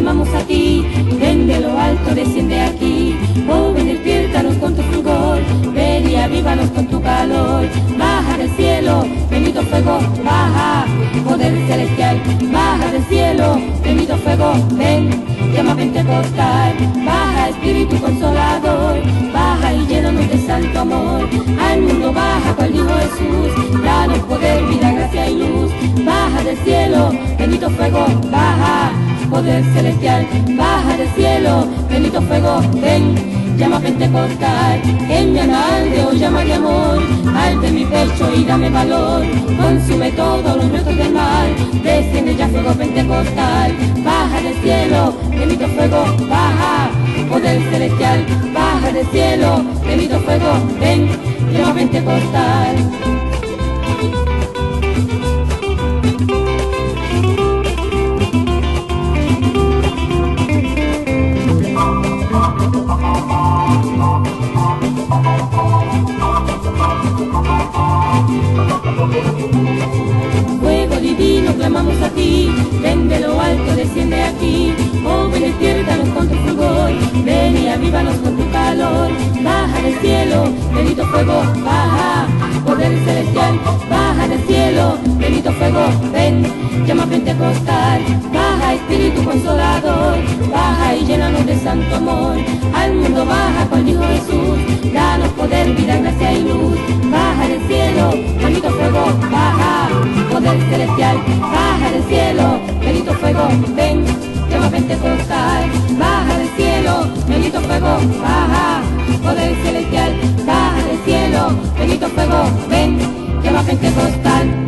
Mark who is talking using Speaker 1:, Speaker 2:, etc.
Speaker 1: clamamos a ti, ven de lo alto, desciende aquí, oh ven despiértanos con tu fulgor, ven y avívanos con tu calor, baja del cielo, bendito fuego, baja, poder celestial, baja del cielo, bendito fuego, ven, llama Pentecostal, baja Espíritu Consolador, baja y llénanos de santo amor, al mundo baja cual dijo Jesús, danos poder, vida, gracia y luz, baja del cielo, bendito fuego, baja, poder celestial, baja del cielo, bendito fuego, ven, llama Pentecostal, en mi hoy llama de amor, de mi pecho y dame valor, consume todos los retos del mal, desciende ya fuego pentecostal, baja del cielo, bendito fuego, baja, poder celestial, baja del cielo, bendito fuego, ven, llama pentecostal. Fuego divino clamamos a ti, ven de lo alto, desciende aquí, oh ven despiértanos con tu fulgor, ven y avívanos con tu calor, baja del cielo, bendito fuego, baja, poder celestial, baja del cielo, bendito fuego, ven, llama pentecostal, baja espíritu consolador, baja y llénanos de santo amor, al mundo baja cual dijo Jesús, poder celestial, baja del cielo, bendito fuego, ven, llama pentecostal, baja del cielo, bendito fuego, baja, poder celestial, baja del cielo, bendito fuego, ven, llama pentecostal.